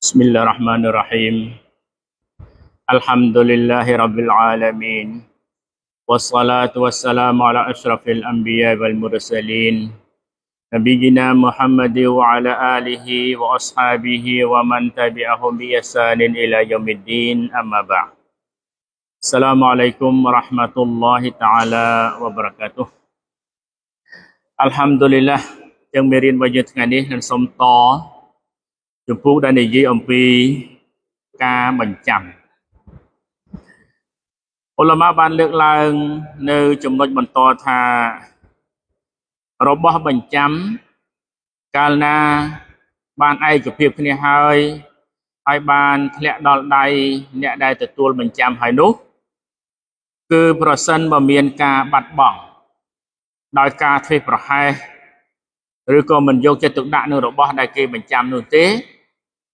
Bismillahirrahmanirrahim. Alhamdulillahi Rabbil Alamin. Wassalatu wassalamu ala ashrafil anbiya wal mursalin. Nabiyina Muhammadi wa ala alihi wa ashabihi wa man tabi'ahum bi yasanin ila yawmiddin amma ba' Assalamualaikum warahmatullahi ta'ala wabarakatuh. Alhamdulillah yang merin wajah tengah ចំពោះដែលនិយាយអំពីការបញ្ចាំអ៊ុលម៉ាបានលើកឡើងនៅចំណុចបន្តថារបស់បញ្ចាំកាលណាបានឯកភាពគ្នាហើយហើយបានធ្លាក់ដល់ដៃអ្នកដែលទទួលបញ្ចាំហើយនោះ គឺប្រសិនបើមានការបាត់បង់ដោយការធ្វេសប្រហែសឬក៏មិនយកចិត្តទុកដាក់នឹងរបស់ដែលគេបញ្ចាំនោះទេ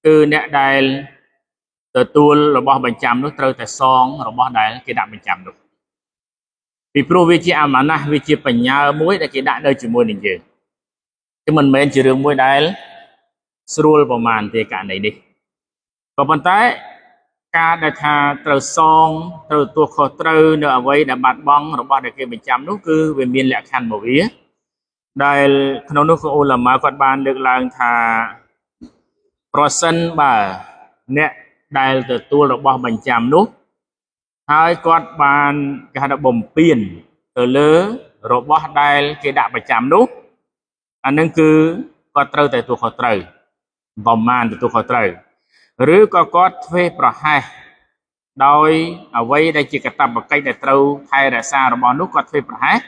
គឺអ្នកដែលទទួលរបស់បញ្ចាំនោះត្រូវតែសងរបស់ដែលគេដាក់បញ្ចាំនោះពីព្រោះវាជាអាម៉ាណាស់វាជាបញ្ញាមួយដែលគេដាក់នៅជាមួយនឹងយើងគឺមិនមែនជារឿងមួយដែលស្រួលប្រមាណទេករណីនេះក៏ប៉ុន្តែការដែលថាត្រូវសងត្រូវទទួលខុសត្រូវនៅអ្វីដែលបាត់បង់របស់ដែលគេបញ្ចាំនោះគឺវាមានលក្ខខណ្ឌមកវាដែលក្នុងនោះក៏អ៊ូឡាម៉ាគាត់បានលើកឡើងថា ប្រសិនបើអ្នកដែលទទួលរបស់បញ្ចាំនោះហើយគាត់បានគេហៅថាបំពេញទៅលើរបស់ដែលគេដាក់បញ្ចាំនោះអានឹងគឺគាត់ត្រូវតែទទួលខុសត្រូវប្រមាណទទួលខុសត្រូវឬក៏គាត់ធ្វើប្រហែសដោយអ្វីដែលជាកតបកិច្ចដែលត្រូវថែរក្សារបស់នោះគាត់ធ្វើប្រហែស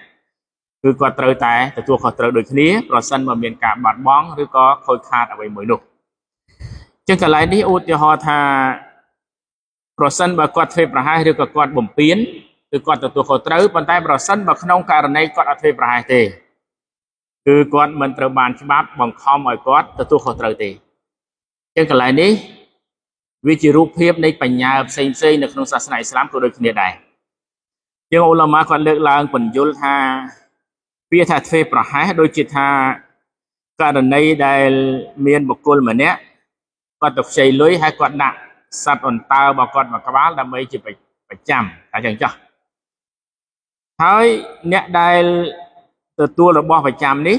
គឺគាត់ត្រូវតែទទួលខុសត្រូវដូចគ្នាប្រសិនបើមានការបាត់បង់ឬក៏ខូចខាតអ្វីមួយនោះ ចឹងកន្លែងនេះឧទាហរណ៍ថាប្រសិនបើគាត់ធ្វើប្រហែសឬក៏គាត់បំពេញគឺគាត់ទទួលខុសត្រូវប៉ុន្តែប្រសិនបើក្នុងករណីគាត់អត់ធ្វើប្រហែសទេគឺគាត់មិនត្រូវបានច្បាប់បង្ខំឲ្យគាត់ទទួលខុសត្រូវទេចឹងកន្លែងនេះវាជារូបភាពនៃបញ្ញាផ្សេងផ្សេងនៅក្នុងសាសនាអ៊ីស្លាមក៏ដូចគ្នាដែរយើងអ៊ុលម៉ាគាត់លើកឡើងបញ្យលថាពាក្យថាធ្វើប្រហែសដូចជាថាករណីដែលមានបុគ្គលម្នាក់ គាត់ទៅខ្ចីលុយហើយគាត់ដាក់សត្វអន្តើរបស់គាត់មួយក្បាលដើម្បីជាប្រចាំតែចឹងចោះហើយអ្នកដែលទទួលរបស់ប្រចាំនេះ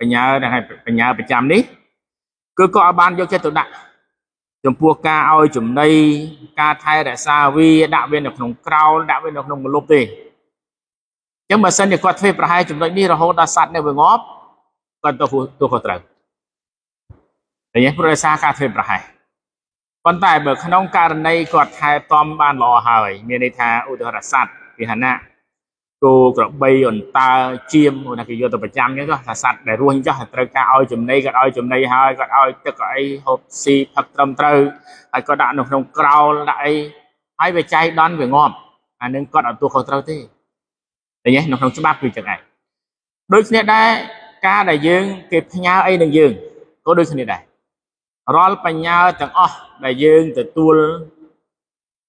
បញ្ញាដែលបញ្ញាប្រចាំនេះគឺក៏ឲ្យបានយកចិត្តទៅដាក់ចំពោះការឲ្យចំណីការថែរក្សាវាដាក់វានៅក្នុងក្រោលដាក់វានៅក្នុងមលុបទេអញ្ចឹងបើសិនជាគាត់ធ្វើប្រហែលចំណុចនេះរហូតដល់សัตว์នៅវាងាប់គាត់ទៅទៅក៏ត្រូវ ដូច្នេះព្រោះដោយសារការធ្វេសប្រហែសប៉ុន្តែបើក្នុងករណីគាត់ថែទាំបានល្អហើយ មានន័យថាឧទាហរណ៍សត្វពិហណៈគោក្របីអន្តើជៀមណាគេយកទៅប្រចាំអញ្ចឹងថាសត្វដែលរស់អញ្ចឹងត្រូវការឲ្យចំណីគាត់ឲ្យចំណីហើយគាត់ឲ្យទឹកក៏អីហូបស៊ីផឹកត្រឹមត្រូវហើយគាត់ដាក់នៅក្នុងក្រោលដាក់អីហើយវាចៃដន់វាងាប់អានឹងគាត់អត់ទោះខុសត្រូវទេឃើញទេនៅក្នុងច្បាប់គឺចឹងឯងដូច្នេះដែរការដែលយើងគេផ្ញើអីនឹងយើងក៏ដូចគ្នាដែរ រាល់បញ្ញាទាំងអស់ដែលយើងទទួល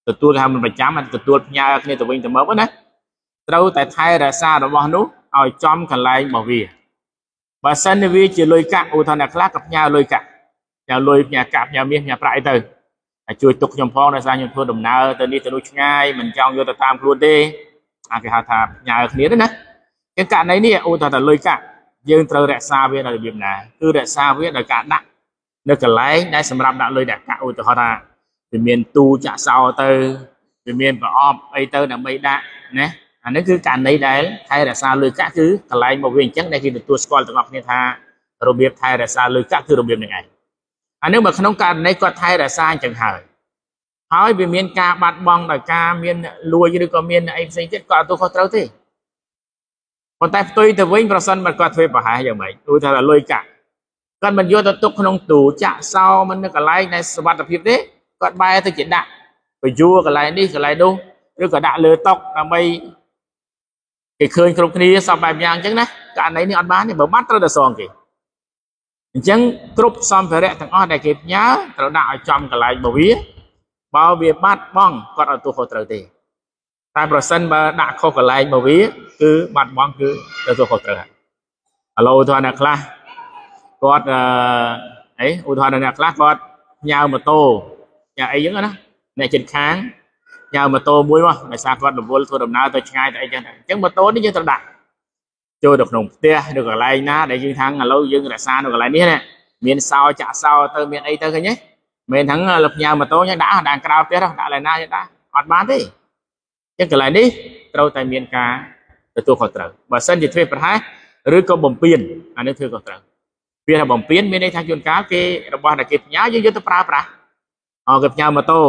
ទទួលគេហៅមិនប្រចាំទទួលផ្ញើគ្នាទៅវិញទៅមកណាត្រូវតែថែរក្សារបស់នោះឲ្យចំកន្លែងរបស់វាបើសិនវាជាលុយកាក់ឧទាហរណ៍អ្នកខ្លះក៏ផ្ញើលុយកាក់ផ្ញើលុយផ្ញើកាក់ផ្ញើមាសផ្ញើប្រាក់អីទៅហើយជួយទុកខ្ញុំផងដោយសារខ្ញុំធ្វើដំណើរទៅនេះទៅនោះឆ្ងាយមិនចង់យកទៅតាមខ្លួនទេអាគេហៅថាផ្ញើគ្នាទេណាគេករណីនេះឧទាហរណ៍ថាលុយកាក់យើងត្រូវរក្សាវានៅរបៀបណាគឺរក្សាវាដោយការដាក់ នៅកន្លែងដែលសម្រាប់ដាក់លុយដាក់កាក់ឧទាហរណ៍ថាវាមានទូចាក់សោទៅវាមានប្រអប់អីទៅដើម្បីដាក់ណាអានេះគឺករណីដែលថែរក្សាលុយកាក់គឺកន្លែងមកវាអញ្ចឹងដែលគេទទួលស្គាល់ទាំងអស់គ្នាថារបៀបថែរក្សាលុយកាក់គឺរបៀបនេះឯងអានេះមកក្នុងករណីគាត់ថែរក្សាអញ្ចឹងហើយហើយវាមានការបាត់បង់ដោយការមានលួចឬក៏មានអីផ្សេងទៀតគាត់អត់ទទួលខុសត្រូវទេប៉ុន្តែផ្ទុយទៅវិញប្រសិនបើគាត់ធ្វើប្រហែសយ៉ាងម៉េចឧទាហរណ៍លុយកាក់ គាត់មិនយកទៅទុកក្នុងទូចាក់សោមិននៅកន្លែងដែលសុវត្ថិភាពទេគាត់បែរទៅជាដាក់បញ្យួរកន្លែងនេះកន្លែងនោះឬក៏ដាក់លើតុដើម្បីគេឃើញគ្រប់គ្នាសពបែបយ៉ាងអញ្ចឹងណាករណីនេះអត់បានទេបើបាត់ត្រូវតែសងគេអញ្ចឹងគ្រប់សម្ភារៈទាំងអស់ដែលគេផ្ញើត្រូវដាក់ឲ្យចំកន្លែងរបស់វាបើវាបាត់បង់គាត់អត់ទោះខុសត្រូវទេតែប្រសិនបើដាក់ខុសកន្លែងរបស់វាគឺបាត់បង់គឺទៅទោះខុសត្រូវហើយឥឡូវឧទាហរណ៍អ្នកខ្លះ គាត់អឺអីឧទាហរណ៍អ្នកខ្លះគាត់ញ៉ៅម៉ូតូញ៉ៅអីចឹងណាអ្នកចិត្តខាងញ៉ៅម៉ូតូមួយមកដោយសារគាត់រវល់ធ្វើដំណើរទៅឆ្ងាយទៅអីចឹងអញ្ចឹងម៉ូតូនេះយើងត្រូវដាក់ចូលទៅក្នុងផ្ទះឬកន្លែងណាដែលយើងថាឥឡូវយើងរក្សានៅកន្លែងនេះណាមានសោចាក់សោទៅមានអីទៅឃើញទេមិនថាលផ្ញើម៉ូតូយើងដាក់ដាក់ក្រៅផ្ទះដាក់កន្លែងណាយើងដាក់អត់បានទេអញ្ចឹងកន្លែងនេះត្រូវតែមានការទទួលខុសត្រូវបើសិនជាធ្វើប្រហែសឬក៏បំពេញអានេះធ្វើខុសត្រូវ វាថាបំពេញមានន័យថាជួនកាលគេរបស់ដែលគេផ្ញើយើងយកទៅប្រើប្រាស់អគេផ្ញើម៉ូតូ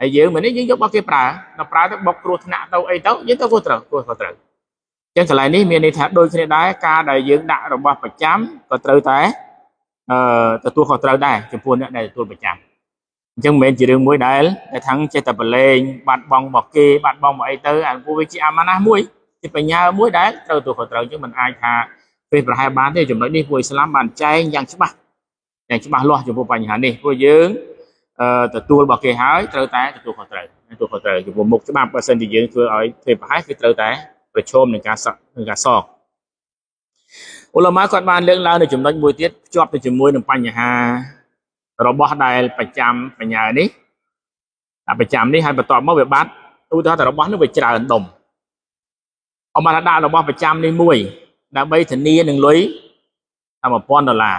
ហើយយើងមិននេះយើងយករបស់គេប្រើដល់ប្រើទៅបុកគ្រោះថ្នាក់ទៅអីទៅយើងទៅខុសត្រូវខុសត្រូវអញ្ចឹងកន្លែងនេះមានន័យថាដូចគ្នាដែរការដែលយើងដាក់របស់ប្រចាំក៏ត្រូវតែអឺទទួលខុសត្រូវដែរចំពោះអ្នកដែលទទួលប្រចាំអញ្ចឹងមិនមែនជារឿងមួយដែលតែថឹងចេះតែប្រឡែងបាត់បង់មកគេបាត់បង់មកអីទៅអាពួកវាជាអាម៉ាណាស់មួយជាបញ្ញាមួយដែលត្រូវទទួលខុសត្រូវអញ្ចឹងមិនអាចថា ពេលប្រហែលបានទេចំណុចនេះពួកឥស្លាមបានចែងយ៉ាងច្បាស់យ៉ាងច្បាស់លាស់ចំពោះបញ្ហានេះពួកយើងអឺទទួលរបស់គេហើយត្រូវតែទទួលខុសត្រូវទទួលខុសត្រូវចំពោះមុខច្បាប់បើសិនជាយើងធ្វើឲ្យធ្វើប្រហែលគឺត្រូវតែប្រឈមនឹងការសក់នឹងការសោកអ៊ុលម៉ាគាត់បានលើកឡើងនៅចំណុចមួយទៀតភ្ជាប់ទៅជាមួយនឹងបញ្ហារបស់ដែលប្រចាំបញ្ញានេះតែប្រចាំនេះហើយបន្ទាប់មកវាបាត់ឧទាហរណ៍តែរបស់នោះវាច្រើនដុំអមរដាក់របស់ប្រចាំនេះមួយ ដើម្បីធានានឹងលុយតែ1000ដុល្លារ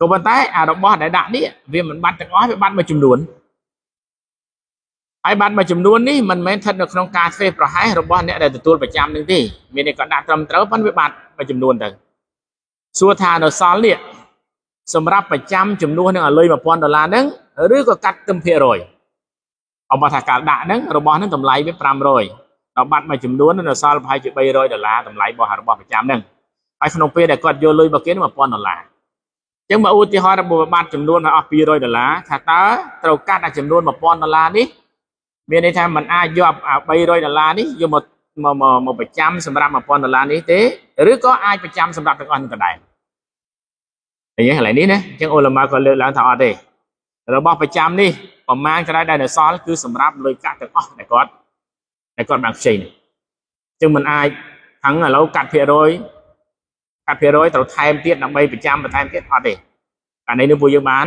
ក៏ប៉ុន្តែអារបស់ដែលដាក់នេះវាមិនបាត់ទាំងអស់វាបាត់មួយចំនួនហើយបាត់មួយចំនួននេះមិនមែនស្ថិតនៅក្នុងការធ្វើប្រហែសរបស់អ្នកដែលទទួលប្រចាំនឹងទេមាននេះក៏ដាក់ត្រឹមត្រូវប៉ុន្តែវាបាត់មួយចំនួនទៅសួរថានៅសល់នេះសម្រាប់ប្រចាំចំនួននឹងឲ្យលុយ1000ដុល្លារហ្នឹងឬក៏កាត់គឹមភាគរយអបថាកាលដាក់ហ្នឹងរបស់ហ្នឹងតម្លៃវា500 ដល់បាត់មួយចំនួននៅសល់ប្រហែលជា300ដុល្លារតម្លៃរបស់របស់ប្រចាំហ្នឹងហើយក្នុងពេលដែលគាត់យកលុយរបស់គេ1000ដុល្លារអញ្ចឹងមកឧទាហរណ៍របស់បាត់ចំនួនឲ្យអស់200ដុល្លារថាតើត្រូវកាត់អាចំនួន1000ដុល្លារនេះមានន័យថាมันអាចយក300ដុល្លារនេះយកមកមកមកប្រចាំសម្រាប់1000ដុល្លារនេះទេឬក៏អាចប្រចាំសម្រាប់ទាំងអស់នឹងក៏ដែរអញ្ចឹងកន្លែងនេះណាអញ្ចឹងអូឡាម៉ាក៏លើកឡើងថាអត់ទេរបស់ប្រចាំនេះប្រមាណក្រោយដែលនៅសល់គឺសម្រាប់លុយកាក់ទាំងអស់ដែលគាត់ ដែលគាត់បានខ្ចីនេះអញ្ចឹងមិនអាចខាងឥឡូវកាត់ភាគរយកាត់ភាគរយត្រូវថែមទៀតដើម្បីប្រចាំបន្ថែមទៀតអត់ទេអានេះនេះពួកយើងបាន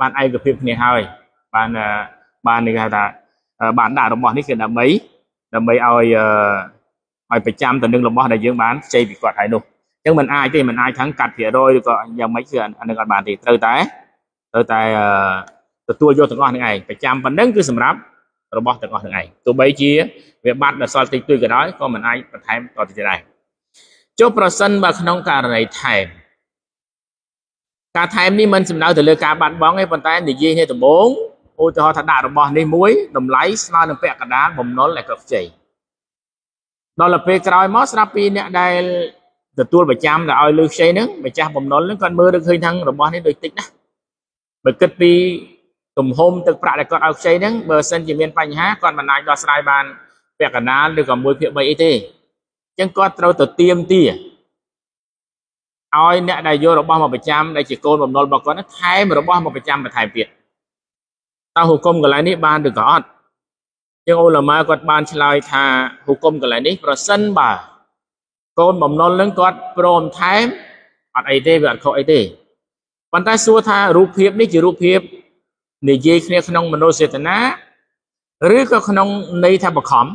បានឯកភាពគ្នាហើយបានបាននេះគេហៅថាបានដាក់របស់នេះគឺដើម្បីដើម្បីឲ្យឲ្យប្រចាំទៅនឹងរបស់ដែលយើងបានខ្ចីពីគាត់ហើយនោះអញ្ចឹងមិនអាចទេមិនអាចทั้งកាត់ភាគរយឬក៏យ៉ាងម៉េចគឺអានឹងអត់បានទេត្រូវតែត្រូវតែទទួលយកទាំងអស់នឹងឯងប្រចាំប៉ុណ្ណឹងគឺសម្រាប់ របស់ទាំងអស់នឹងឯងទោះបីជាវាបាត់ដល់សល់តិចតួចក៏ដោយក៏មិនអាចបន្ថែមតទៅទៀតដែរចុះប្រសិនបើក្នុងករណីថែមការថែមនេះមិនសំដៅទៅលើការបាត់បង់ទេប៉ុន្តែនិយាយនេះដំបូងឧទាហរណ៍ថាដាក់របស់នេះមួយតម្លៃស្មើនឹងពាក់កណ្ដាលបំណុលដែលគាត់ខ្ចីដល់ទៅពេលក្រោយមកស្រាប់ពីអ្នកដែលទទួលប្រចាំដែលឲ្យលើខ្ចីហ្នឹងម្ចាស់បំណុលហ្នឹងគាត់មើលទៅឃើញថារបស់នេះដូចតិចណាស់បើគិតពី ទំហំទឹកប្រាក់ដែលគាត់ឲ្យខ្ចីហ្នឹងបើសិនជាមានបញ្ហាគាត់មិនអាចដោះស្រាយបានពាក់កណ្ដាលឬក៏1ភាគ3អីទេអញ្ចឹងគាត់ត្រូវទៅទៀមទាឲ្យអ្នកដែលយករបស់មកប្រចាំដែលជាកូនបំណុលរបស់គាត់ថែមរបស់មកប្រចាំបន្ថែមទៀតតើហុគមកន្លែងនេះបានឬក៏អត់ជាងអូឡាម៉ាគាត់បានឆ្លើយថាហុគមកន្លែងនេះប្រសិនបើកូនបំណុលនឹងគាត់ព្រមថែមអត់អីទេវាអត់ខុសអីទេប៉ុន្តែសួរថារូបភាពនេះជារូបភាព និយាយគ្នាក្នុងមនោចេតនាឬក៏ក្នុងន័យថាបខំ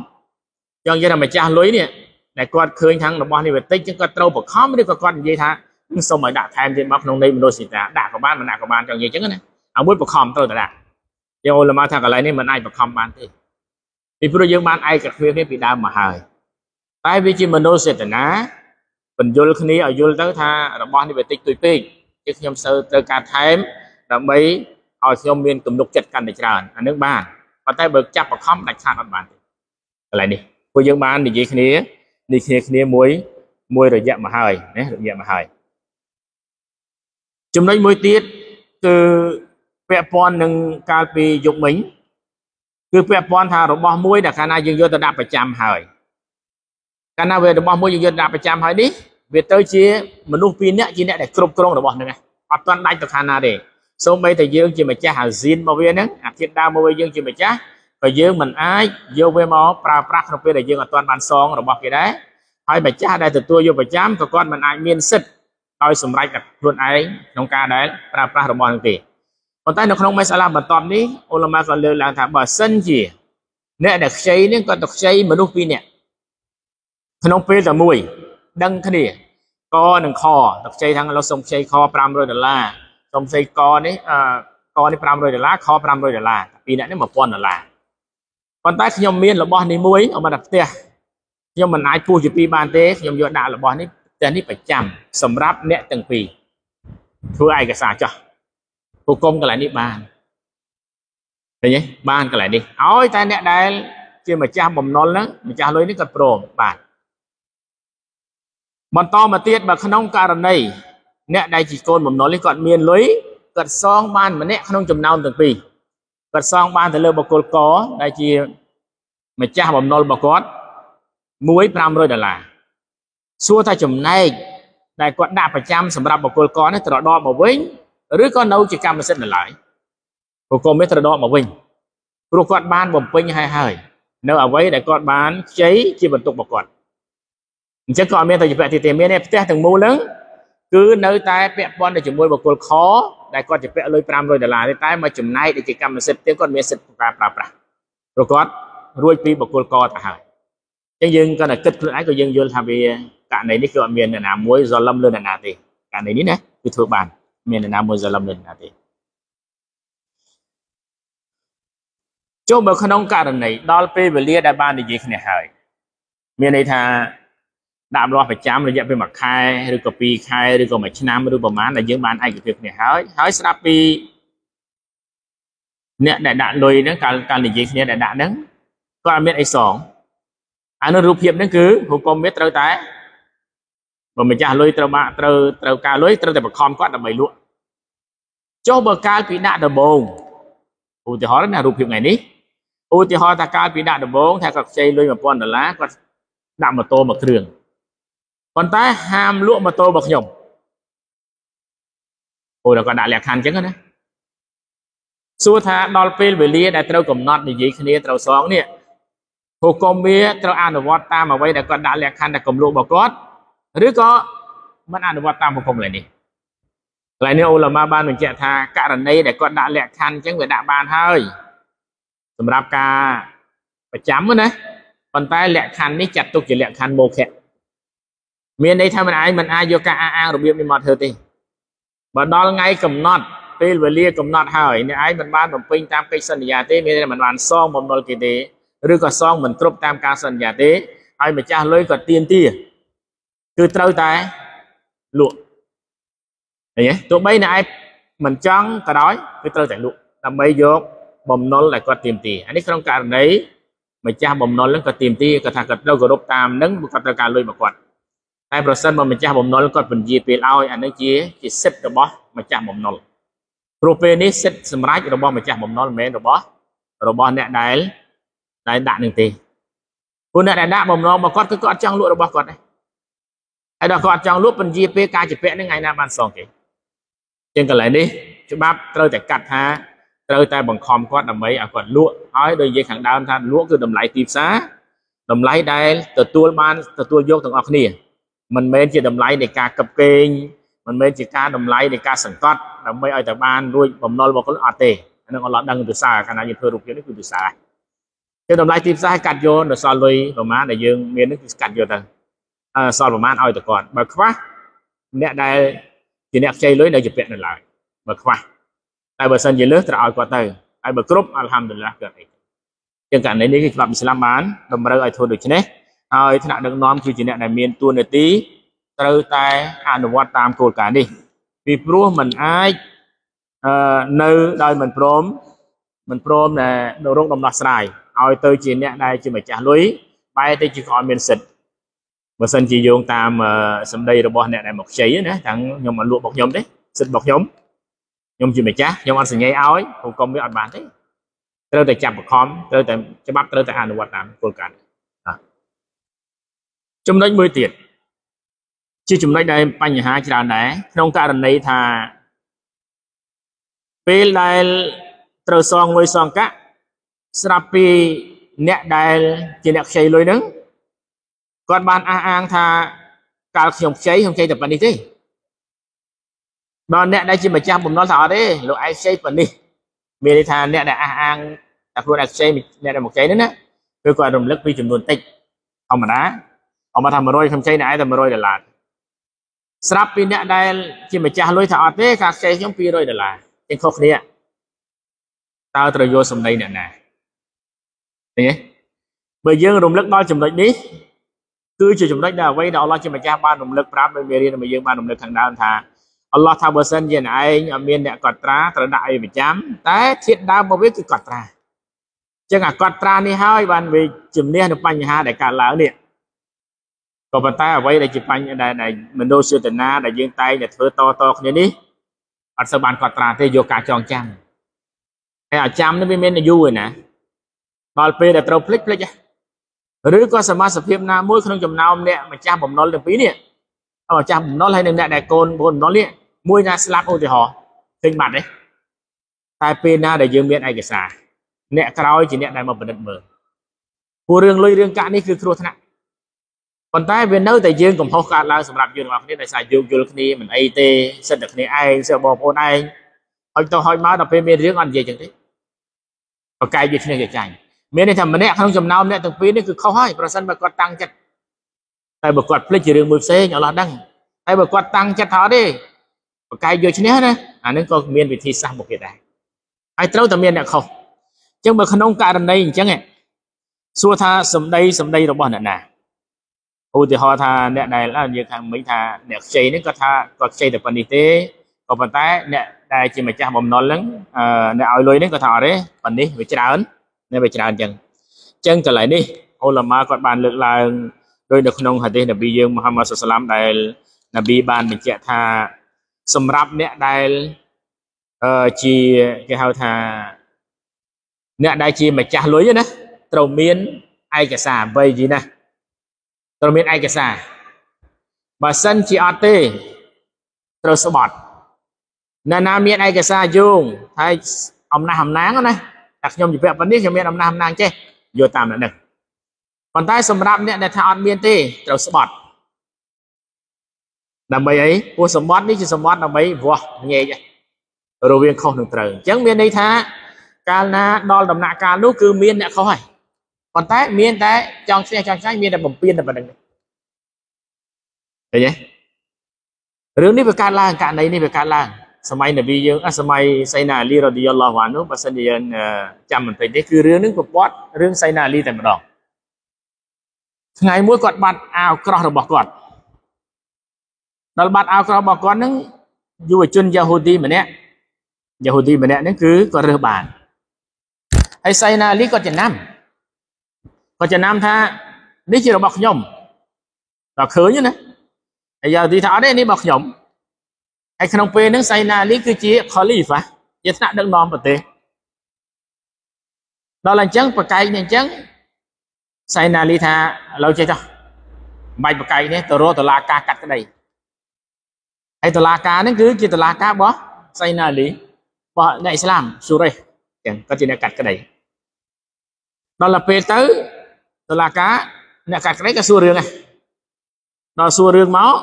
ចង់និយាយថាម្ចាស់លុយនេះដែលគាត់ឃើញខាងរបស់នេះវាតិចចឹងគាត់ត្រូវបខំឬក៏គាត់និយាយថាសុំឲ្យដាក់ថែមទៀតមកក្នុងន័យមនោចេតនាដាក់ក៏បានមិនដាក់ក៏បានចង់និយាយចឹងណាអាមួយបខំត្រូវតែដាក់យើងអូលមកថាកន្លែងនេះមិនអាចបខំបានទេពីព្រោះយើងបានឯកភាពនេះពីដើមមកហើយតែវាជាមនោចេតនាបញ្យលគ្នាឲ្យយល់ទៅថារបស់នេះវាតិចទួយពេកជាខ្ញុំសូវត្រូវការថែមដើម្បី ឲ្យខ្ញុំមានទំនុកចិត្តកាន់តែច្រើនអានឹងបានប៉ុន្តែបើចាប់បខំដាច់ខាតអត់បានទេកន្លែងនេះពួកយើងបាននិយាយគ្នានិយាយគ្នាមួយមួយរយៈមកហើយណារយៈមកហើយចំណុចមួយទៀតគឺពាក់ព័ន្ធនឹងកាលពីយុគមិញគឺពាក់ព័ន្ធថារបស់មួយដែលកាលណាយើងយកទៅដាក់ប្រចាំហើយកាលណាវារបស់មួយយើងយកដាក់ប្រចាំហើយនេះវាទៅជាមនុស្សពីរនាក់ជាអ្នកដែលគ្រប់គ្រងរបស់នឹងអត់ទាន់ដាច់ទៅខាងណាទេ សូម្បីតែយើងជាម្ចាស់អាស៊ានមកវាហ្នឹងអាធាតដើមមកវាយើងជាម្ចាស់ក៏យើងមិនអាចយកវាមកប្រើប្រាស់ក្នុងពេលដែលយើងអត់ទាន់បានសងរបស់គេដែរហើយម្ចាស់ដែលទទួលយកប្រចាំក៏គាត់មិនអាចមានសិទ្ធឲ្យសម្រេចតែខ្លួនឯងក្នុងការដែលប្រើប្រាស់របស់នឹងទេប៉ុន្តែនៅក្នុងមេសាឡាបន្ទាប់នេះអ៊ុលម៉ាក៏លើកឡើងថាបើសិនជាអ្នកដែលខ្ចីនេះគាត់ទៅខ្ចីមនុស្សពីរនាក់ក្នុងពេលតែមួយដឹងគ្នាកនិងខទៅខ្ចីខាងលោកសុំខ្ចីខ500ដុល្លារ សុំខ្ចីកនេះអឺកនេះ500ដុល្លារខ500ដុល្លារពីរនាក់នេះ1000ដុល្លារប៉ុន្តែខ្ញុំមានរបស់នេះមួយអមតផ្ទះខ្ញុំមិនអាចពុះជាពីរបានទេខ្ញុំយកដាក់របស់នេះផ្ទះនេះប្រចាំសម្រាប់អ្នកទាំងពីរធ្វើឯកសារចោះពុគុំកន្លែងនេះបានឃើញទេបានកន្លែងនេះឲ្យតែអ្នកដែលជាម្ចាស់បំណុលហ្នឹងម្ចាស់លុយនេះគាត់ព្រមបាទបន្តមកទៀតបើក្នុងករណី អ្នកដែលជាកូនបំណុលនេះគាត់មានលុយគាត់សងបានម្នាក់ក្នុងចំណោមទាំងពីរគាត់សងបានទៅលើបុគ្គលកដែលជាម្ចាស់បំណុលរបស់គាត់1 500ដុល្លារសួរថាចំណែកដែលគាត់ដាក់ប្រចាំសម្រាប់បុគ្គលកនេះត្រដកមកវិញឬក៏នៅជាកម្មសិទ្ធិនៅឡើយបុគ្គលនេះត្រដកមកវិញព្រោះគាត់បានបំពេញហើយហើយនៅអ្វីដែលគាត់បានខ្ចីជាបន្ទុករបស់គាត់អញ្ចឹងក៏អត់មានតែជាពាក់ទីទេមានទេផ្ទះទាំងមូលហ្នឹង គឺនៅតែពាក់ព័ន្ធទៅជាមួយបុគ្គលខដែលគាត់ជាពាក់លុយ500ដុល្លារទេតែមកចំណែកដែលជាកម្មសិទ្ធិទៀតគាត់មានសិទ្ធិការប្រើប្រាស់ព្រោះគាត់រួចពីបុគ្គលកទៅហើយអញ្ចឹងយើងគាត់តែគិតខ្លួនឯងក៏យើងយល់ថាវាករណីនេះគឺអត់មានអ្នកណាមួយសលឹមលើអ្នកណាទេករណីនេះណាគឺធ្វើបានមានអ្នកណាមួយសលឹមលើអ្នកណាទេចូលមកក្នុងករណីដល់ពេលវេលាដែលបាននិយាយគ្នាហើយមានន័យថា ដាក់ម្លាស់ប្រចាំរយៈពេល1ខែឬក៏2ខែឬក៏1ឆ្នាំឬប្រហែលដែលយើងបានឯកភាពគ្នាហើយហើយស្ដាប់ពីអ្នកដែលដាក់លុយហ្នឹងកាលកាលនិយាយគ្នាដែលដាក់ហ្នឹងគាត់អត់មានអីសងអានោះរូបភាពហ្នឹងគឺហុគមវាត្រូវតែបើម្ចាស់លុយត្រូវបាក់ត្រូវត្រូវការលុយត្រូវតែបខំគាត់ដើម្បីលក់ចុះបើកាលពីដាក់ដំបងឧទាហរណ៍ណារូបភាពថ្ងៃនេះឧទាហរណ៍ថាកាលពីដាក់ដំបងថាគាត់ខ្ចីលុយ1000ដុល្លារគាត់ដាក់ម៉ូតូមួយគ្រឿង ប៉ុន្តែហាមលក់ម៉ូតូរបស់ខ្ញុំអូដល់គាត់ដាក់លក្ខខណ្ឌអញ្ចឹងណាសួរថាដល់ពេលវេលាដែលត្រូវកំណត់និយាយគ្នាត្រូវសងនេះហុគមវាត្រូវអនុវត្តតាមអ្វីដែលគាត់ដាក់លក្ខខណ្ឌដែលកំលក់របស់គាត់ឬក៏មិនអនុវត្តតាមហុគមឡើយនេះកន្លែងនេះអ៊ូឡាម៉ាបានបញ្ជាក់ថាករណីដែលគាត់ដាក់លក្ខខណ្ឌអញ្ចឹងវាដាក់បានហើយសម្រាប់ការប្រចាំណាប៉ុន្តែលក្ខខណ្ឌនេះចាត់ទុកជាលក្ខខណ្ឌមោខៈ មានន័យថាមិនអាចមិនអាចយកការអះអាងរបៀបនេះមកធ្វើទេបើដល់ថ្ងៃកំណត់ពេលវេលាកំណត់ហើយអ្នកឯងមិនបានបំពេញតាមកិច្ចសន្យាទេមានតែមិនបានសងបំណុលគេទេឬក៏សងមិនគ្រប់តាមការសន្យាទេហើយម្ចាស់លុយក៏ទៀនទាគឺត្រូវតែលក់ឃើញទេទោះបីអ្នកឯងមិនចង់ក៏ដោយគឺត្រូវតែលក់ដើម្បីយកបំណុលដែលគាត់ទៀមទាអានេះក្នុងករណីម្ចាស់បំណុលហ្នឹងក៏ទៀមទាគាត់ថាគាត់ត្រូវគោរពតាមនឹងគាត់ត្រូវការលុយមកគាត់ តែប្រសិនបើម្ចាស់បំណុលគាត់ពន្យាពេលឲ្យអានេះជាជាសិទ្ធិរបស់ម្ចាស់បំណុលព្រោះពេលនេះសិទ្ធិសម្រេចរបស់ម្ចាស់បំណុលមិនមែនរបស់របស់អ្នកដែលដែលដាក់នឹងទេព្រោះអ្នកដែលដាក់បំណុលរបស់គាត់គឺគាត់ចង់លក់របស់គាត់ដែរហើយដល់គាត់ចង់លក់ពន្យាពេលការជពាក់នឹងថ្ងៃណាបានសងគេជាងកន្លែងនេះច្បាប់ត្រូវតែកាត់ថាត្រូវតែបង្ខំគាត់ដើម្បីឲ្យគាត់លក់ហើយដោយនិយាយខាងដើមថាលក់គឺតម្លៃទីផ្សារតម្លៃដែលទទួលបានទទួលយកទាំងអស់គ្នា មិនមែនជាតម្លៃនៃការកឹបកេងមិនមែនជាការតម្លៃនៃការសង្កត់ដើម្បីឲ្យតែបានរួចបំណុលរបស់ខ្លួនអត់ទេអានឹងអត់ដឹងទិសាកាលណាយើងធ្វើរូបភាពនេះគឺទិសាគឺតម្លៃទីផ្សារកាត់យកនៅសល់លុយប្រមាណដែលយើងមាននេះគឺកាត់យកទៅអឺសល់ប្រមាណឲ្យទៅគាត់បើខ្វះអ្នកដែលជាអ្នកខ្ចីលុយនៅជាពាក់នៅឡើយបើខ្វះតែបើសិនជាលើសត្រូវឲ្យគាត់ទៅហើយបើគ្រប់អល់ហាំឌុលឡាគាត់អីជាងករណីនេះគឺច្បាប់អ៊ីស្លាមបានតម្រូវឲ្យធ្វើដូច្នេះ ហើយថ្នាក់ដឹកនាំគឺជាអ្នកដែលមានតួនាទីត្រូវតែអនុវត្តតាមគោលការណ៍នេះពីព្រោះมันអាចអឺនៅដោយមិនព្រមមិនព្រមដែលរោគដំណោះស្រាយឲ្យទៅជាអ្នកដែលជាម្ចាស់លុយបែរទៅជាគាត់មានសិទ្ធិបើសិនជាយោងតាមសម្ដីរបស់អ្នកដែលមកខ្ចីណាទាំងខ្ញុំអត់លក់របស់ខ្ញុំទេសិទ្ធិរបស់ខ្ញុំខ្ញុំជាម្ចាស់ខ្ញុំអត់សញ្ញេឲ្យហុកុំវាអត់បានទេត្រូវតែចាប់បខំត្រូវតែច្បាប់ត្រូវតែអនុវត្តតាមគោលការណ៍ ចំណុចមួយទៀតជាចំណុចដែលបញ្ហាច្រើនដែរក្នុងករណីថាពេលដែលត្រូវសងលុយសងកាក់ស្រាប់ពីអ្នកដែលជាអ្នកខ្ចីលុយហ្នឹងគាត់បានអះអាងថាកាលខ្ញុំខ្ចីខ្ញុំខ្ចីតែប៉ុណ្្នេះទេដល់អ្នកដែលជាម្ចាស់បំណុលថាអត់ទេលោកឯងខ្ចីប៉ុណ្នេះមានន័យថាអ្នកដែលអះអាងតែខ្លួនឯងខ្ចីអ្នកដែលមកខ្ចីនេះណាគឺគាត់រំលឹកពីចំនួនតិចធម្មតា អមថា100ខ្ញុំខ្ចីអ្នកឯងតែ100ដុល្លារស្រាប់ពីអ្នកដែលជាម្ចាស់លុយថាអត់ទេការខ្ចីខ្ញុំ200ដុល្លារជាងខុសគ្នាតើត្រូវយកសម្ដីអ្នកណាឃើញទេបើយើងរំលឹកដល់ចំណុចនេះគឺជាចំណុចដែលអ្វីដែលអល់ឡោះជាម្ចាស់បានរំលឹកប្រាប់ដោយមេរៀនរបស់យើងបានរំលឹកខាងដើមថាអល់ឡោះថាបើសិនជាឯងអត់មានអ្នកកត់ត្រាត្រូវដាក់អីប្រចាំតែធាតដើមមកវាគឺកត់ត្រាចឹងអាកត់ត្រានេះហើយបានវាជំនះនៅបញ្ហាដែលកើតឡើងនេះ ក៏ប៉ុន្តែអ្វីដែលជាបញ្ហាដែលមនោសញ្ចេតនាដែលយើងតែងតែធ្វើតតគ្នានេះអត់សូវបានកត់ត្រាទេយកការចងចាំហើយអាចាំនេះវាមានយូរឯណាដល់ពេលដែលត្រូវភ្លេចភ្លេចឬក៏សមាសភាពណាមួយក្នុងចំណោមអ្នកម្ចាស់បំណុលទាំងពីរនេះម្ចាស់បំណុលហើយនឹងអ្នកដែលកូនបងបំណុលនេះមួយណាស្លាប់ឧទាហរណ៍ឃើញបាត់ទេតែពេលណាដែលយើងមានឯកសារអ្នកក្រោយជាអ្នកដែលមកពិនិត្យមើលព្រោះរឿងលុយរឿងកាក់នេះគឺគ្រោះថ្នាក់ ប៉ុន្តែវានៅតែយើងកំហុសកើតឡើងសម្រាប់យើងរបស់គ្នាដោយសារយោគយល់គ្នាមិនអីទេសិតតែគ្នាឯងសិតបងប្អូនឯងហើយទៅហើយមកដល់ពេលមានរឿងអត់និយាយចឹងទេប្រកែកវាគ្នាចាញ់មានន័យថាម្នាក់ក្នុងចំណោមអ្នកទាំងពីរនេះគឺខុសហើយប្រសិនបើគាត់តាំងចិត្តតែបើគាត់ភ្លេចជារឿងមួយផ្សេងអល់ឡោះដឹងតែបើគាត់តាំងចិត្តថាអត់ទេប្រកែកយកឈ្នះណាអានឹងក៏មានវិធីសាស្ត្រមកទៀតដែរហើយត្រូវតែមានអ្នកខុសអញ្ចឹងបើក្នុងករណីអញ្ចឹងសួរថាសម្ដីសម្ដីរបស់អ្នកណា ឧទាហរណ៍ថាអ្នកដែលយើងខាងមិញថាអ្នកខ្ចីនេះគាត់ថាគាត់ខ្ចីតែប៉ុណ្នេះទេក៏ប៉ុន្តែអ្នកដែលជាម្ចាស់បំណុលហ្នឹងអ្នកឲ្យលុយនេះគាត់ថាអត់ទេប៉ុណ្នេះវាច្រើននេះវាច្រើនអញ្ចឹងអញ្ចឹងកន្លែងនេះអ៊ុលម៉ាគាត់បានលើកឡើងដោយនៅក្នុងហាឌីសនប៊ីយើងមូហាម៉ាត់សុសឡាមដែលនប៊ីបានបញ្ជាក់ថាសម្រាប់អ្នកដែលអឺជាគេហៅថាអ្នកដែលជាម្ចាស់លុយណាត្រូវមានឯកសារអ្វីយីណា ត្រូវមានឯកសារបើសិនជាអត់ទេត្រូវស្បត់ណាណាមានឯកសារយោងហើយអំណះអំណាងណាតែខ្ញុំជពាក់ប៉ុណ្នេះខ្ញុំមានអំណះអំណាងចេះយកតាមអ្នកនេះប៉ុន្តែសម្រាប់អ្នកដែលថាអត់មានទេត្រូវស្បត់ដើម្បីអីពោះសម្បត្តិនេះជាសម្បត្តិដើម្បីវាស់ញែករវាងខុសនិងត្រូវអញ្ចឹងមានន័យថាកាលណាដល់ដំណាក់កាលនោះគឺមានអ្នកខុសហើយ ប៉ុន្តែមានតែចង់ឈ្នះចង់ឆ្ងាយមានតែបំពេញតែប៉ុណ្្នឹងឃើញទេរឿងនេះវាកើតឡើងករណីនេះវាកើតឡើងសម័យនប៊ីយើងសម័យសៃណាអាលីរ៉ាឌីយ៉ាឡោះអានោះបើសិនជាយើងចាំបន្តិចនេះគឺរឿងនឹងប្រព័ន្ធរឿងសៃណាអាលីតែម្ដងថ្ងៃមួយគាត់បាត់អាវក្រោះរបស់គាត់ដល់បាត់អាវក្រោះរបស់គាត់នឹងយុវជនយ៉ាហូឌីម្នាក់យ៉ាហូឌីម្នាក់ហ្នឹងគឺគាត់រើសបានហើយសៃណាអាលីគាត់ចំណាំ គាត់ចំណាំថានេះជារបស់ខ្ញុំដល់ឃើញណាហើយយ៉ាហូឌីថាអត់ទេនេះរបស់ខ្ញុំហើយក្នុងពេលហ្នឹងសៃណាអាលីគឺជាខលីហ្វាជាថ្នាក់ដឹកនាំប្រទេសដល់អញ្ចឹងប្រកែកនេះអញ្ចឹងសៃណាអាលីថាឥឡូវចេះចុះបាច់ប្រកែកនេះទៅរកតឡាការកាត់ក្តីហើយតឡាការហ្នឹងគឺជាតឡាការរបស់សៃណាអាលីរបស់អ្នកអ៊ីស្លាមស៊ូរ៉េចឹងគាត់ជាអ្នកកាត់ក្តីដល់ទៅពេលទៅ តឡាការអ្នកកាត់ក្តីក៏សួររឿងដែរដល់សួររឿងមក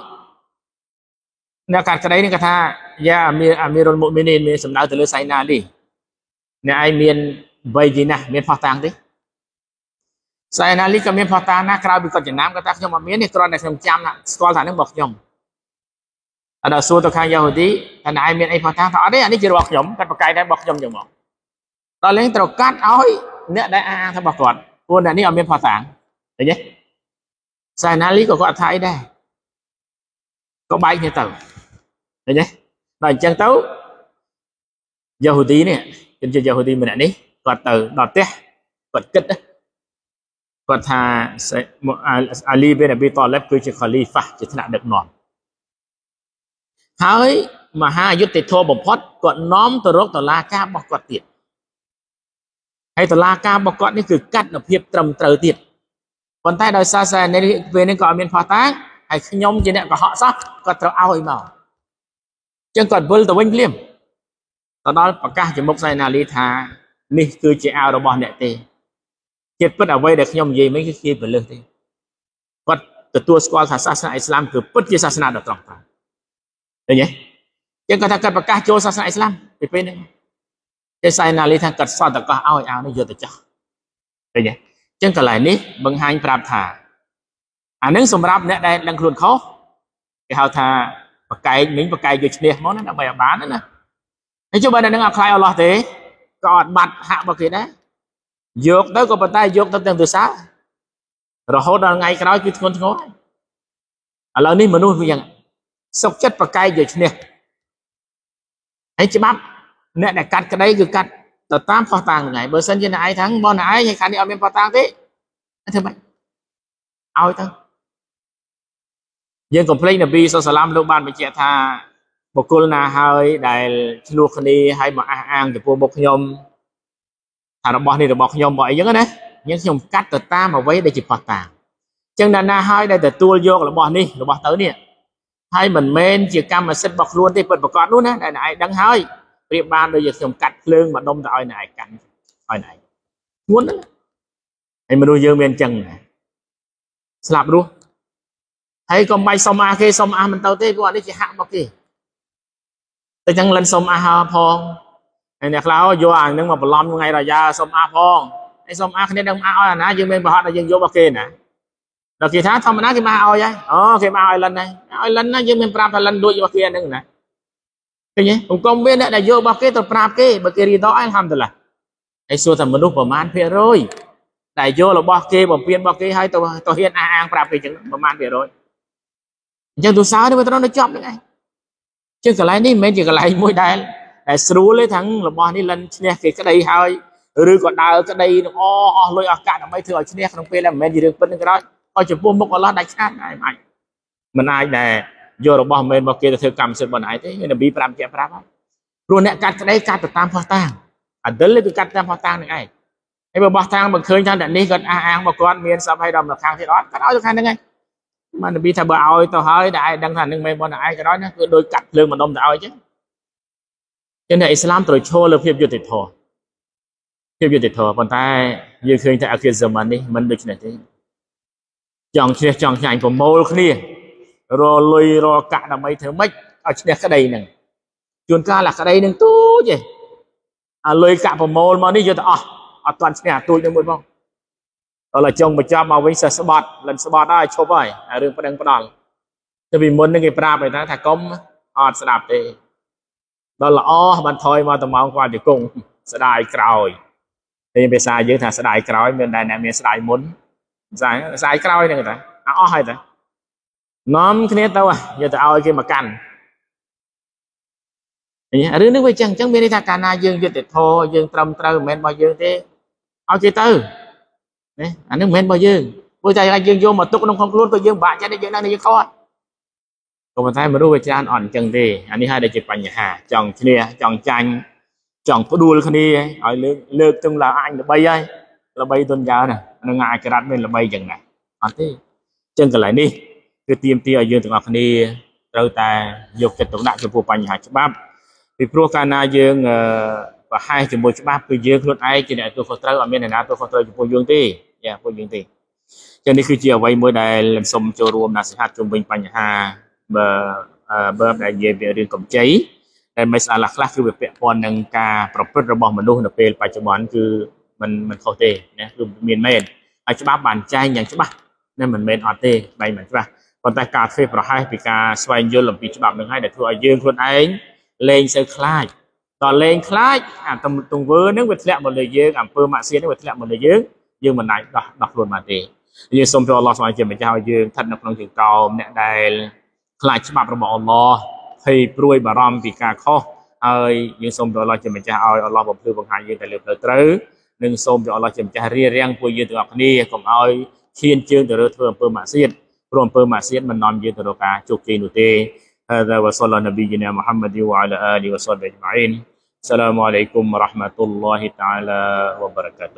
អ្នកកាត់ក្តីនេះគាត់ថាយ៉ាអាមីអាមីរុលមុមីនីនមានសម្ដៅទៅលើសៃណាលីអ្នកឯងមានបីជីណាមានផោះតាំងទេសៃណាលីក៏មានផោះតាំងណាក្រៅពីគាត់ចំណាំគាត់ថាខ្ញុំអត់មាននេះគ្រាន់តែខ្ញុំចាំស្គាល់ថានឹងរបស់ខ្ញុំអត់ដល់សួរទៅខាងយ៉ាហូឌីថាអ្នកឯងមានអីផោះតាំងថាអត់ទេអានេះជារបស់ខ្ញុំគាត់ប្រកែកតែរបស់ខ្ញុំចឹងមកដល់លេងត្រូវកាត់ឲ្យអ្នកដែលអាថារបស់គាត់ ព្រោះអ្នកនេះអត់មានផោះតាំងឃើញទេសៃណាលីក៏គាត់អត់ថាអីដែរក៏បែកគ្នាទៅឃើញទេដល់អញ្ចឹងទៅយ៉ាហូឌីនេះជនជាតិយ៉ាហូឌីម្នាក់នេះគាត់ទៅដល់ផ្ទះគាត់គិតគាត់ថាអាលីប៊ីនអប៊ីតលិបគឺជាខលីហ្វាជាថ្នាក់ដឹកនាំហើយមហាយុទ្ធធម៌បំផុតគាត់នាំទៅរកតឡាការរបស់គាត់ទៀត ហើយតឡាការរបស់គាត់នេះគឺកាត់នូវភាពត្រឹមត្រូវទៀតប៉ុន្តែដោយសារសារនេះពេលនេះក៏អត់មានផោះតាងហើយខ្ញុំជាអ្នកកុហកសោះគាត់ត្រូវឲ្យមកចឹងគាត់វិលទៅវិញភ្លាមទៅដល់ប្រកាសជាមុខសៃណាលីថានេះគឺជាអាវរបស់អ្នកទេជាតិពិតអ្វីដែលខ្ញុំនិយាយមិញគឺជាពលឹះទេគាត់ទទួលស្គាល់ថាសាសនាអ៊ីស្លាមគឺពិតជាសាសនាដ៏ត្រង់ត្រូវឃើញទេចឹងគាត់ថាគាត់ប្រកាសចូលសាសនាអ៊ីស្លាមពីពេលហ្នឹ ងគេសៃណាលីថាគាត់សតកោះឲ្យអាវនេះយកទៅចោះឃើញទេចឹងកន្លែងនេះបង្ហាញប្រាប់ថាអានឹងសម្រាប់អ្នកដែលដឹងខ្លួនខុសគេហៅថាបកែកមិញបកែកយកឈ្នះមកណាដើម្បីឲ្យបានណាហើយចុះបើអ្នកនឹងអត់ខ្លាចអល់ឡោះទេក៏អត់បាត់ហាក់របស់គេដែរយកទៅក៏ប៉ុន្តែយកទៅទាំងទសារហូតដល់ថ្ងៃក្រោយគឺធ្ងន់ធ្ងរឥឡូវនេះមនុស្សវាយ៉ាងសុកចិត្តប្រកែកយកឈ្នះហើយច្បាប់ អ្នកដែលកាត់ក្តីគឺកាត់ទៅតាមផោះតាំងហ្នឹងឯងបើសិនជាអ្នកឯងថាងបងអ្នកឯងហើយខាងនេះអត់មានផោះតាំងទេធ្វើម៉េចឲ្យទៅយើងកុំភ្លេចនប៊ីសុសឡាមលោកបានបញ្ជាក់ថាបុគ្គលណាហើយដែលឆ្លោះគ្នាហើយមកអះអាងចំពោះមុខខ្ញុំថារបស់នេះរបស់ខ្ញុំរបស់អីចឹងណាយើងខ្ញុំកាត់ទៅតាមអ្វីដែលជាផោះតាំងចឹងណាណាហើយដែលទទួលយករបស់នេះរបស់ទៅនេះហើយមិនមែនជាកម្មសិទ្ធិរបស់ខ្លួនទេពិតប្រកបនោះណាដែលឯងដឹងហើយ ប្រៀបបានដូចជាខ្ញុំកាត់ភ្លើងមកដុំទៅឲ្យអ្នកឯងកាន់ឲ្យអ្នកឯងធ្ងន់ណាស់ហើយមនុស្សយើងមានអញ្ចឹងណាស្លាប់រស់ហើយកុំបាច់សុំអាគេសុំអាមិនទៅទេព្រោះអានេះជាហាក់របស់គេតែចឹងលិនសុំអាផងហើយអ្នកខ្លះយកអានឹងមកបន្លំថ្ងៃរយ៉ាសុំអាផងហើយសុំអាគ្នានឹងអាឲ្យអាណាយើងមានប្រហត់តែយើងយករបស់គេណាដល់គេថាធម្មតាគេមកឲ្យហើយអូគេមកឲ្យលិនហើយឲ្យលិនណាយើងមានប្រាប់ថាលិនលួចរបស់គេហ្នឹងណា ឃើញទេអង្គមមានអ្នកដែលយករបស់គេទៅប្រាប់គេបើគេរីដកអល់ហាំឌុលឡាហើយសួរថាមនុស្សប្រមាណភាគរយដែលយករបស់គេបំពេញរបស់គេឲ្យទៅទៅហ៊ានអះអាងប្រាប់គេចឹងប្រមាណភាគរយអញ្ចឹងទូសោនេះវាត្រូវនៅចប់ហ្នឹងឯងជាងកន្លែងនេះមិនមែនជាកន្លែងមួយដែលដែលស្រួលទេទាំងរបស់នេះលិនឈ្នះគេក្តីហើយឬក៏ដើរក្តីនឹងអអស់លុយអស់កាក់ដើម្បីធ្វើឲ្យឈ្នះក្នុងពេលដែលមិនមែនជារឿងពិតនឹងក្រោយឲ្យចំពោះមុខអល់ឡោះដាច់ខាតហើយមិនអាចមិនអាចដែល យករបស់មិនមែនរបស់គេទៅធ្វើកម្មសិទ្ធិរបស់ឯងទេនប៊ី5ជាប្រាប់ហើយព្រោះអ្នកកាត់ក្តីកាត់ទៅតាមផោះតាងអាឌិលគឺកាត់តាមផោះតាងនឹងឯងហើយបើបោះតាំងបើឃើញថាអ្នកនេះគាត់អះអាងមកគាត់មានសពឲ្យដល់ម្ខាងទៀតអត់គាត់ឲ្យទៅខាងហ្នឹងឯងបាននប៊ីថាបើឲ្យទៅហើយតែឯងដឹងថានឹងមិនបងឯងក៏ដោយណាគឺដូចកាត់ភ្លើងម្ដុំទៅឲ្យចឹងចឹងតែអ៊ីស្លាមត្រូវឈរលើភាពយុត្តិធម៌ភាពយុត្តិធម៌ប៉ុន្តែយើងឃើញថាអាគីសមិននេះមិនដូចនេះទេចង់ឈ្នះចង់ចាញ់ប្រមូលគ្នា រលុយរកាក់ដើម្បីធ្វើម៉េចឲ្យឈ្នះក្តីហ្នឹងជួនកាលអាក្តីហ្នឹងទូចឯងអាលុយកាក់ប្រមូលមកនេះយកទៅអស់អត់ទាន់ឈ្នះទូចនឹងមួយផងដល់ចុងបញ្ចប់មកវិញសេះស្បត់លិនស្បត់ហើយឈប់ហើយរឿងប្តឹងផ្ដាល់ទៅពីមុននឹងគេប្រាប់ឯណាថាកុំអត់ស្ដាប់ទេដល់ល្អបានថយមកត្មងគាត់ទៅគង់ស្ដាយក្រោយតែភាសាយើងថាស្ដាយក្រោយមានតែអ្នកមានស្ដាយមុនស្ដាយស្ដាយក្រោយហ្នឹងតាអស់ហើយតា នាំគ្នាទៅយកទៅឲ្យគេមកកាន់រឿងនេះវាចឹងចឹងមានន័យថាកាលណាយើងយុត្តិធម៌យើងត្រឹមត្រូវមិនមែនរបស់យើងទេឲ្យគេទៅណាអានេះមិនមែនរបស់យើងព្រោះតែយើងយកមកទុកក្នុងក្នុងខ្លួនក៏យើងបាក់ចិត្តយើងដឹងថាយើងខុសក៏ប៉ុន្តែមនុស្សវាច្រើនអត់អញ្ចឹងទេអានេះហើយដែលជាបញ្ហាចង់ឈ្នះចង់ចាញ់ចង់ផ្ដួលគ្នាឲ្យលើកលើកទាំងឡើងអញល្បីហើយល្បីទុនយ៉ាណានឹងអាចក្រាត់មានល្បីចឹងណាអត់ទេចឹងកន្លែងនេះ គឺទៀមទាឲ្យយើងទាំងអស់គ្នាត្រូវតែយកចិត្តទុកដាក់ចំពោះបញ្ហាច្បាប់ពីព្រោះកាលណាយើងប្រហែសជាមួយច្បាប់គឺយើងខ្លួនឯងជាអ្នកទទួលខុសត្រូវអត់មានអ្នកណាទទួលខុសត្រូវចំពោះយើងទេយ៉ាពួកយើងទេចឹងនេះគឺជាអ្វីមួយដែលសូមចូលរួមណាសិហាត់ជុំវិញបញ្ហាបើបើដែលនិយាយពីរឿងកម្ចីតែមិនស្អាតខ្លះគឺវាពាក់ព័ន្ធនឹងការប្រព្រឹត្តរបស់មនុស្សនៅពេលបច្ចុប្បន្នគឺมันมันខុសទេណាគឺមានមែនហើយច្បាប់បានចែងយ៉ាងច្បាស់ណាមិនមែនអត់ទេបែរមិនច្បាស់ ប៉ុន្តែការធ្វើប្រហែសពីការស្វែងយល់អំពីច្បាប់នឹងហើយដែលធ្វើឲ្យយើងខ្លួនឯងលែងសូវខ្លាចដល់លែងខ្លាចអាទង្វើនឹងវាធ្លាក់មកលើយើងអំពើម៉ាក់សៀននឹងវាធ្លាក់មកលើយើងយើងមិនអាចដោះដោះខ្លួនបានទេយើងសូមព្រះអល់ឡោះស្វែងជាម្ចាស់ឲ្យយើងស្ថិតនៅក្នុងជើងកោមអ្នកដែលខ្លាចច្បាប់របស់អល់ឡោះភ័យព្រួយបារម្ភពីការខុសហើយយើងសូមព្រះអល់ឡោះជាម្ចាស់ឲ្យអល់ឡោះបំភ្លឺបង្ហាញយើងទៅលើផ្លូវត្រូវនិងសូមព្រះអល់ឡោះជាម្ចាស់រៀបរៀងពួកយើងទាំងអស់គ្នាកុំឲ្យឈានជើងទៅលើធ្វើអំពើម៉ាក់សៀន ព្រោះអំពើម៉ាក់សៀនមិននាំយើងទៅរកការជោគជ័យនោះទេ هذا وصلى نبينا محمد وعلى آله وصحبه أجمعين السلام عليكم ورحمة الله تعالى وبركاته